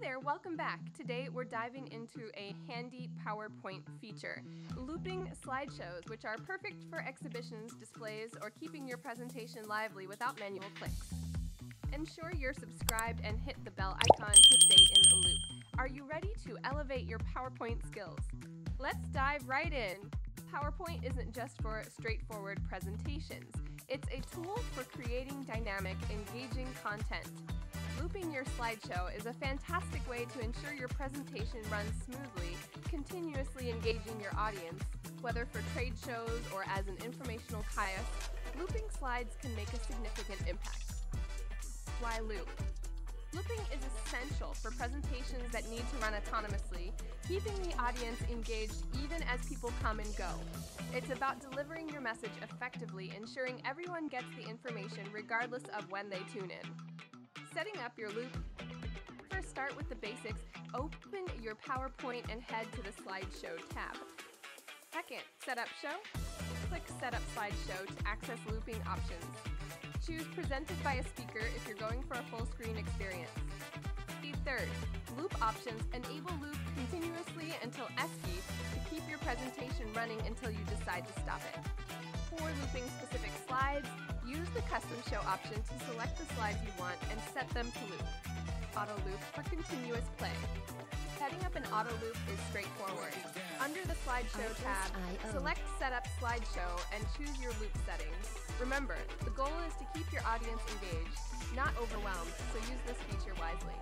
there, welcome back. Today we're diving into a handy PowerPoint feature looping slideshows, which are perfect for exhibitions, displays, or keeping your presentation lively without manual clicks. Ensure you're subscribed and hit the bell icon to stay in the loop. Are you ready to elevate your PowerPoint skills? Let's dive right in. PowerPoint isn't just for straightforward presentations, it's a tool for creating dynamic, engaging content. Looping your slideshow is a fantastic way to ensure your presentation runs smoothly, continuously engaging your audience. Whether for trade shows or as an informational kiosk, looping slides can make a significant impact. Why loop? Looping is essential for presentations that need to run autonomously, keeping the audience engaged even as people come and go. It's about delivering your message effectively, ensuring everyone gets the information regardless of when they tune in. Setting up your loop. First, start with the basics. Open your PowerPoint and head to the Slideshow tab. Second, Setup Show. Click Set Setup Slideshow to access looping options. Choose Presented by a Speaker if you're going for a full screen experience. The third, Loop Options enable loop continuously until ESCI to keep your presentation running until you decide to stop it. For looping specific slides, the Custom Show option to select the slides you want and set them to loop. Auto Loop for continuous play. Setting up an auto loop is straightforward. Under the Slideshow tab, select Setup Slideshow and choose your loop settings. Remember, the goal is to keep your audience engaged, not overwhelmed, so use this feature wisely.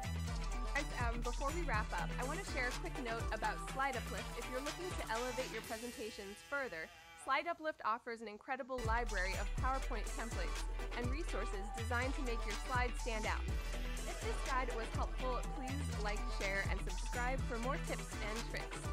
Guys, um, before we wrap up, I want to share a quick note about SlideUpLift. If you're looking to elevate your presentations further, SlideUpLift offers an incredible library of PowerPoint templates and resources designed to make your slides stand out. If this guide was helpful, please like, share, and subscribe for more tips and tricks.